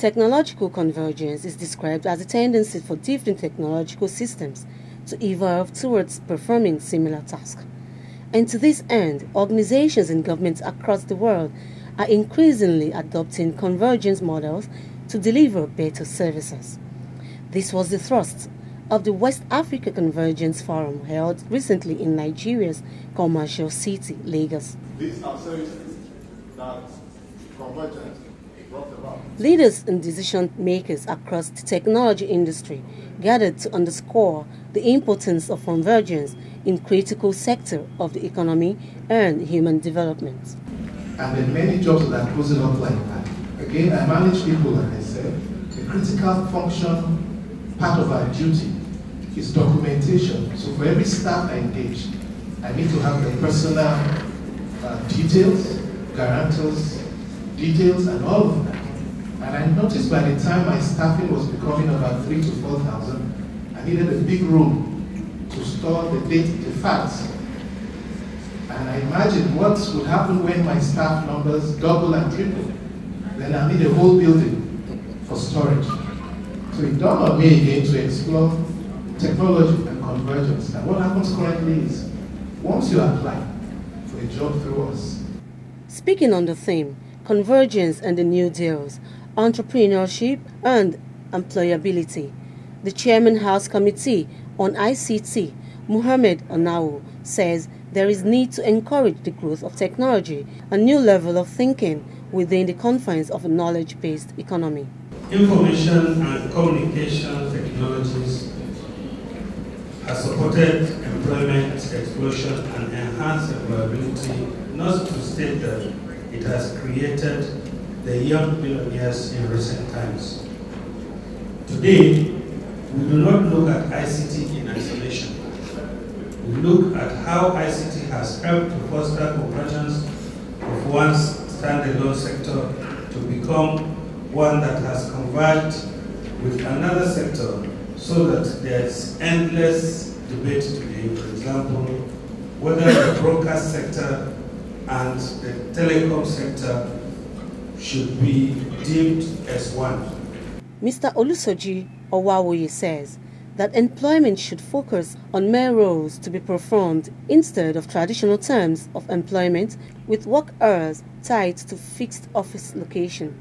Technological convergence is described as a tendency for different technological systems to evolve towards performing similar tasks. And to this end, organizations and governments across the world are increasingly adopting convergence models to deliver better services. This was the thrust of the West Africa Convergence Forum held recently in Nigeria's commercial city, Lagos. These that convergence Leaders and decision makers across the technology industry gathered to underscore the importance of convergence in critical sector of the economy and human development. And then many jobs that are closing up like that. Again, I manage people, like I said. The critical function, part of our duty, is documentation. So for every staff I engage, I need to have the personal uh, details, guarantors, details and all of that. And I noticed by the time my staffing was becoming about three to 4,000, I needed a big room to store the data, the facts. And I imagined what would happen when my staff numbers double and triple. Then I need a whole building for storage. So it dawned on me again to explore technology and convergence. And what happens currently is, once you apply for a job through us. Speaking on the theme, convergence and the New Deals, entrepreneurship and employability. The Chairman House Committee on ICT, Muhammad Anawu, says there is need to encourage the growth of technology, a new level of thinking within the confines of a knowledge-based economy. Information and communication technologies have supported employment explosion and enhanced employability, not to state that it has created the young billionaires in recent times. Today, we do not look at ICT in isolation. We look at how ICT has helped to foster convergence of one's standalone sector to become one that has converged with another sector so that there's endless debate today, for example, whether the broadcast sector and the telecom sector should be deemed as one. Mr. Olusoji Owawoye says that employment should focus on mere roles to be performed instead of traditional terms of employment with work hours tied to fixed office location.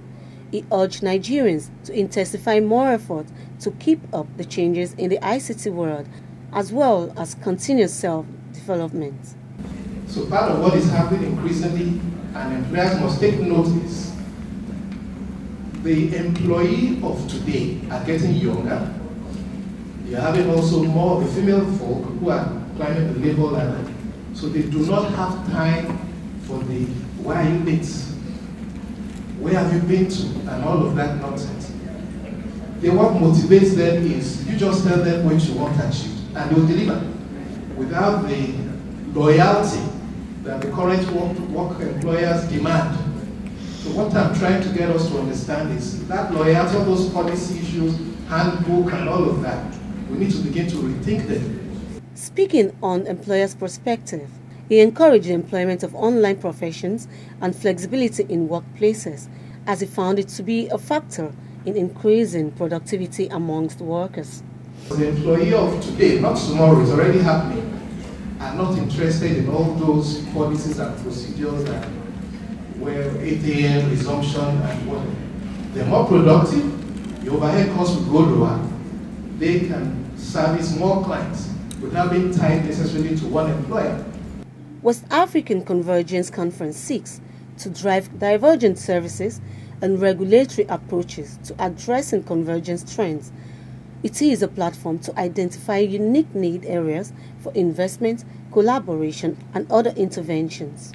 He urged Nigerians to intensify more effort to keep up the changes in the ICT world as well as continuous self-development. So part of what is happening increasingly, and employers must take notice, the employee of today are getting younger. You're having also more of the female folk who are climbing the labor ladder. So they do not have time for the why are you late? Where have you been to? And all of that nonsense. Then what motivates them is you just tell them what you want achieved and they'll deliver without the loyalty that the current work, work employers demand. So what I'm trying to get us to understand is that loyalty, all those policy issues, handbook and all of that, we need to begin to rethink them. Speaking on employers' perspective, he encouraged the employment of online professions and flexibility in workplaces as he found it to be a factor in increasing productivity amongst workers. The employee of today, not tomorrow, is already happening not interested in all those policies and procedures and where 8 a.m. resumption and what. They're more productive, the overhead costs will go lower, they can service more clients without being tied necessarily to one employer. West African Convergence Conference seeks to drive divergent services and regulatory approaches to addressing convergence trends it is a platform to identify unique need areas for investment, collaboration, and other interventions.